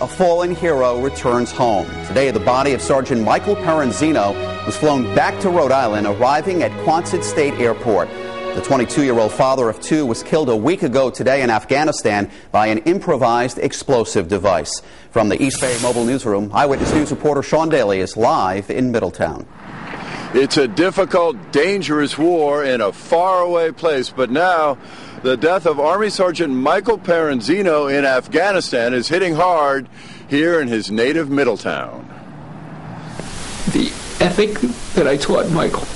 a fallen hero returns home. Today, the body of Sergeant Michael Paranzino was flown back to Rhode Island, arriving at Quonset State Airport. The 22 year old father of two was killed a week ago today in Afghanistan by an improvised explosive device. From the East Bay Mobile Newsroom, Eyewitness News reporter Sean Daly is live in Middletown. It's a difficult, dangerous war in a faraway place, but now the death of Army Sergeant Michael Paranzino in Afghanistan is hitting hard here in his native Middletown. The ethic that I taught Michael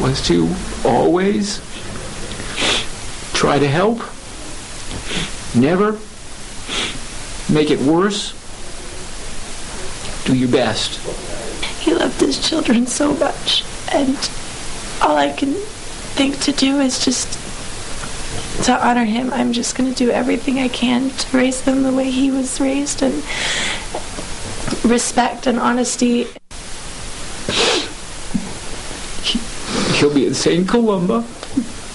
was to always try to help, never make it worse, do your best. He loved his children so much, and all I can think to do is just to honor him, I'm just going to do everything I can to raise them the way he was raised and respect and honesty. He'll be in St. Columba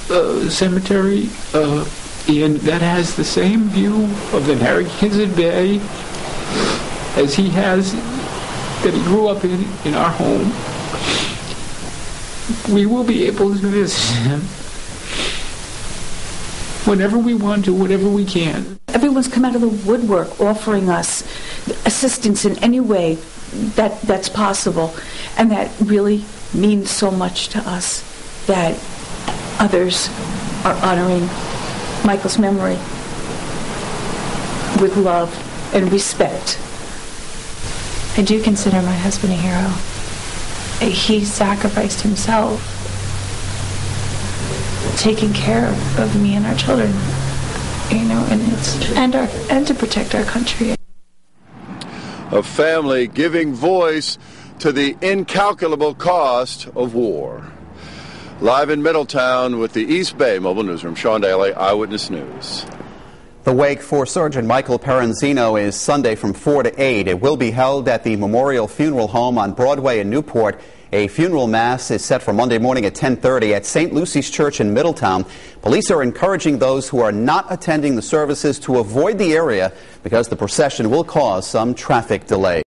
uh, Cemetery, uh, and that has the same view of the Narragansett Bay as he has that he grew up in in our home. We will be able to visit him whenever we want to, whatever we can. Everyone's come out of the woodwork offering us assistance in any way that that's possible, and that really means so much to us that others are honoring Michael's memory with love and respect. I do consider my husband a hero. He sacrificed himself taking care of, of me and our children, you know, and it's and our and to protect our country. A family giving voice to the incalculable cost of war. Live in Middletown with the East Bay Mobile Newsroom, Sean Daly, Eyewitness News. The wake for Sergeant Michael Paranzino is Sunday from 4 to 8. It will be held at the Memorial Funeral Home on Broadway in Newport. A funeral mass is set for Monday morning at 10:30 at St. Lucy's Church in Middletown. Police are encouraging those who are not attending the services to avoid the area because the procession will cause some traffic delay.